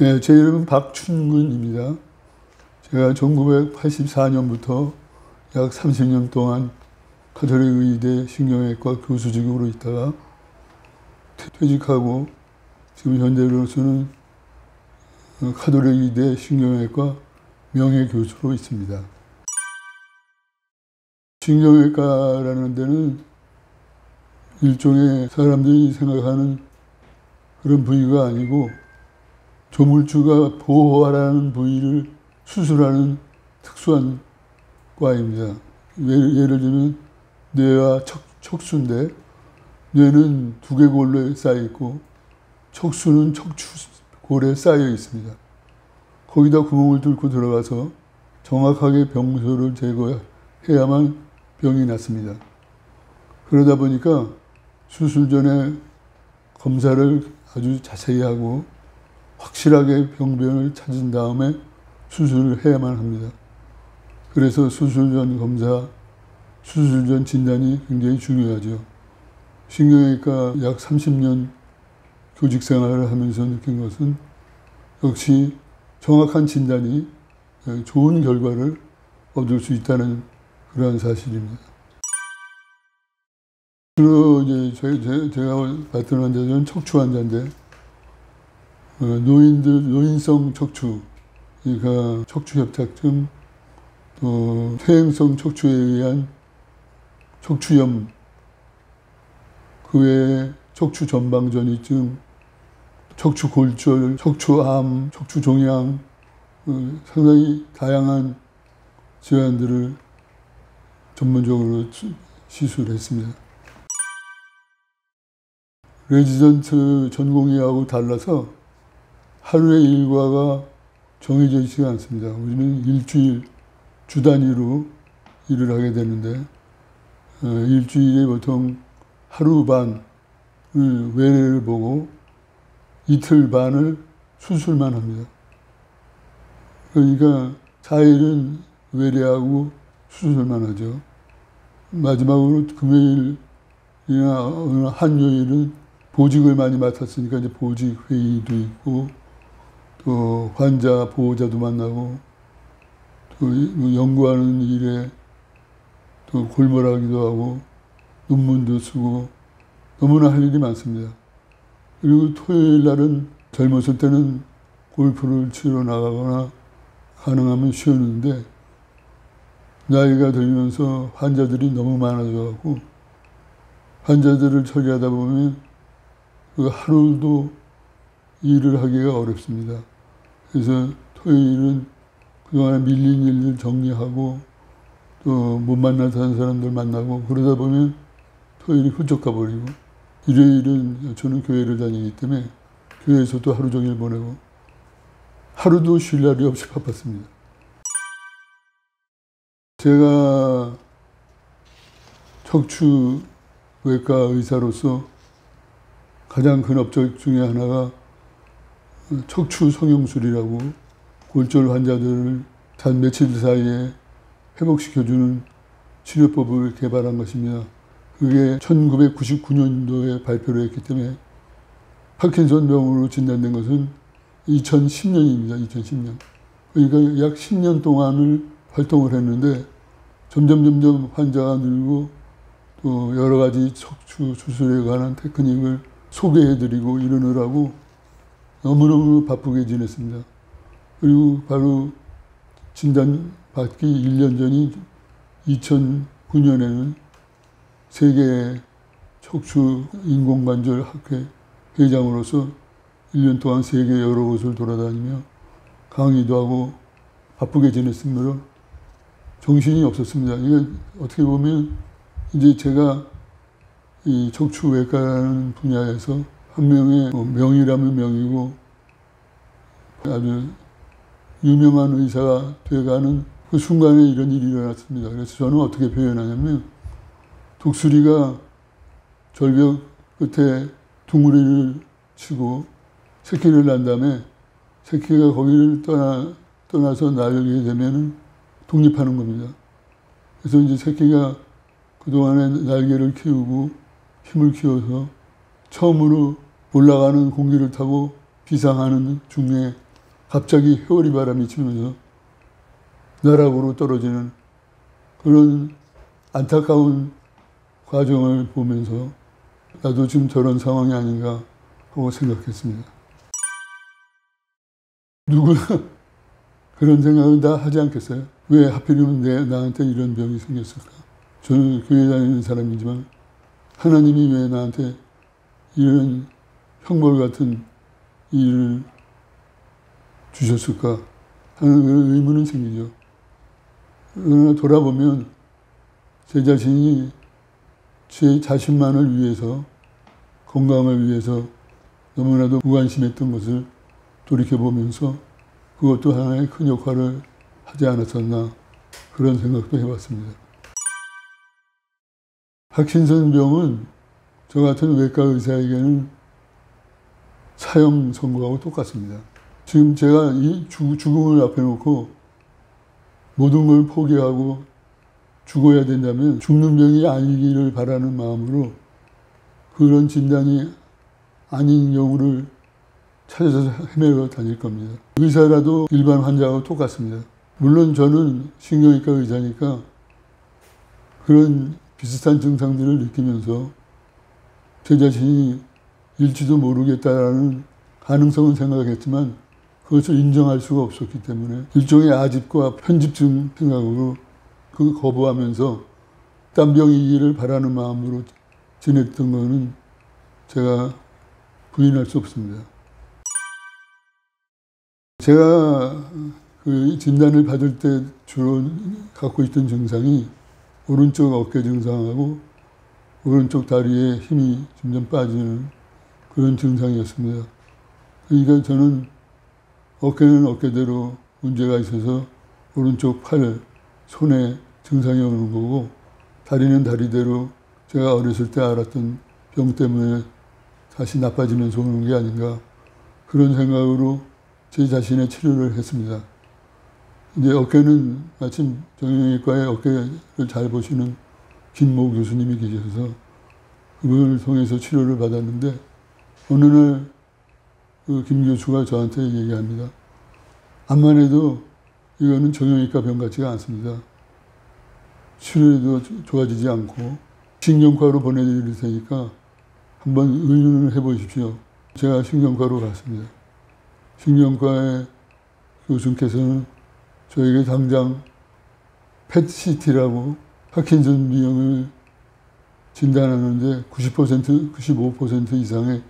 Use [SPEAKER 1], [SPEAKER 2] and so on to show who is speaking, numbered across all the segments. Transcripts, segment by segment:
[SPEAKER 1] 네, 제 이름은 박춘근입니다. 제가 1984년부터 약 30년 동안 가톨릭 의대 신경외과 교수직으로 있다가 퇴직하고 지금 현재로서는 카톨릭 의대 신경외과 명예교수로 있습니다. 신경외과라는 데는 일종의 사람들이 생각하는 그런 부위가 아니고 조물주가 보호하라는 부위를 수술하는 특수한 과입니다. 예를 들면 뇌와 척, 척수인데 뇌는 두개골에 쌓여 있고 척수는 척추골에 쌓여 있습니다. 거기다 구멍을 뚫고 들어가서 정확하게 병소를 제거해야만 병이 낫습니다. 그러다 보니까 수술 전에 검사를 아주 자세히 하고 확실하게 병변을 찾은 다음에 수술을 해야만 합니다. 그래서 수술 전 검사, 수술 전 진단이 굉장히 중요하죠. 신경외과 약 30년 교직 생활을 하면서 느낀 것은 역시 정확한 진단이 좋은 결과를 얻을 수 있다는 그러한 사실입니다. 주로 이제 제가 봤던 환자들은 척추 환자인데 어, 노인들 노인성 척추 그러니까 척추 협착증 또 퇴행성 척추에 의한 척추염 그 외에 척추 전방전이증 척추 골절 척추암 척추 종양 어, 상당히 다양한 질환들을 전문적으로 시술했습니다. 레지던트 전공의하고 달라서 하루의 일과가 정해져 있지 않습니다. 우리는 일주일 주 단위로 일을 하게 되는데 어, 일주일에 보통 하루 반을 외래를 보고 이틀 반을 수술만 합니다. 그러니까 4일은 외래하고 수술만 하죠. 마지막으로 금요일이나 한요일은 보직을 많이 맡았으니까 이제 보직 회의도 있고 또 환자 보호자도 만나고 또뭐 연구하는 일에 또 골몰하기도 하고 논문도 쓰고 너무나 할 일이 많습니다. 그리고 토요일 날은 젊었을 때는 골프를 치러 나가거나 가능하면 쉬었는데 나이가 들면서 환자들이 너무 많아져갖고 환자들을 처리하다 보면 그 하루도 일을 하기가 어렵습니다. 그래서 토요일은 그동안에 밀린 일들 정리하고 또 못 만나서 한 사람들 만나고 그러다 보면 토요일이 훌쩍 가버리고 일요일은 저는 교회를 다니기 때문에 교회에서도 하루 종일 보내고 하루도 쉴 날이 없이 바빴습니다. 제가 척추 외과 의사로서 가장 큰 업적 중에 하나가 척추 성형술이라고 골절 환자들을 단 며칠 사이에 회복시켜주는 치료법을 개발한 것입니다. 그게 1999년도에 발표를 했기 때문에 파킨슨 병으로 진단된 것은 2010년입니다. 2010년. 그러니까 약 10년 동안을 활동을 했는데 점점 점점 환자가 늘고 또 여러 가지 척추 수술에 관한 테크닉을 소개해드리고 이러느라고 너무너무 바쁘게 지냈습니다. 그리고 바로 진단받기 1년 전인 2009년에는 세계 척추 인공관절 학회 회장으로서 1년 동안 세계 여러 곳을 돌아다니며 강의도 하고 바쁘게 지냈으므로 정신이 없었습니다. 이게 어떻게 보면 이제 제가 이 척추 외과라는 분야에서 한 명의 뭐 명이라면 명이고 아주 유명한 의사가 돼가는 그 순간에 이런 일이 일어났습니다. 그래서 저는 어떻게 표현하냐면 독수리가 절벽 끝에 둥그리를 치고 새끼를 난 다음에 새끼가 거기를 떠나, 떠나서 날게 되면 독립하는 겁니다. 그래서 이제 새끼가 그동안에 날개를 키우고 힘을 키워서 처음으로 올라가는 공기를 타고 비상하는 중에 갑자기 회오리 바람이 치면서 나락으로 떨어지는 그런 안타까운 과정을 보면서 나도 지금 저런 상황이 아닌가 하고 생각했습니다. 누구나 그런 생각은 다 하지 않겠어요? 왜 하필이면 내, 나한테 이런 병이 생겼을까? 저는 교회 다니는 사람이지만 하나님이 왜 나한테 이런 형벌 같은 일을 주셨을까 하는 그런 의문은 생기죠. 그러나 돌아보면 제 자신이 제 자신만을 위해서 건강을 위해서 너무나도 무관심했던 것을 돌이켜보면서 그것도 하나의 큰 역할을 하지 않았었나 그런 생각도 해봤습니다. 파킨슨 병은 저 같은 외과 의사에게는 사형 선고하고 똑같습니다. 지금 제가 이 죽음을 앞에 놓고 모든 걸 포기하고 죽어야 된다면 죽는 병이 아니기를 바라는 마음으로 그런 진단이 아닌 경우를 찾아서 헤매고 다닐 겁니다. 의사라도 일반 환자하고 똑같습니다. 물론 저는 신경외과 의사니까 그런 비슷한 증상들을 느끼면서 제 자신이 일지도 모르겠다라는 가능성은 생각했지만 그것을 인정할 수가 없었기 때문에 일종의 아집과 편집증 생각으로 그 거부하면서 딴 병이기를 바라는 마음으로 지냈던 거는 제가 부인할 수 없습니다. 제가 그 진단을 받을 때 주로 갖고 있던 증상이 오른쪽 어깨 증상하고 오른쪽 다리에 힘이 점점 빠지는 그런 증상이었습니다. 그러니까 저는 어깨는 어깨대로 문제가 있어서 오른쪽 팔, 손에 증상이 오는 거고 다리는 다리대로 제가 어렸을 때 알았던 병 때문에 다시 나빠지면서 오는 게 아닌가 그런 생각으로 제 자신의 치료를 했습니다. 이제 어깨는 마침 정형외과에 어깨를 잘 보시는 김모 교수님이 계셔서 그분을 통해서 치료를 받았는데 어느 날그김 교수가 저한테 얘기합니다. 암만 해도 이거는 정형외과 병 같지가 않습니다. 치료도 좋아지지 않고 신경과로 보내드릴 테니까 한번 의논을 해보십시오. 제가 신경과로 갔습니다. 신경과의 교수님께서는 저에게 당장 펫시티라고 파킨슨 비형을 진단하는데 90% 95% 이상의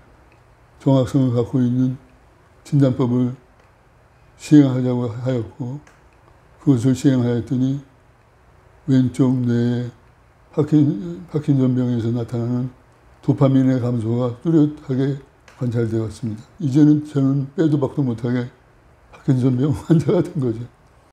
[SPEAKER 1] 정확성을 갖고 있는 진단법을 시행하자고 하였고 그것을 시행하였더니 왼쪽 뇌에 파킨, 파킨전병에서 나타나는 도파민의 감소가 뚜렷하게 관찰되었습니다. 이제는 저는 빼도 박도 못하게 파킨전병 환자가 된 거죠.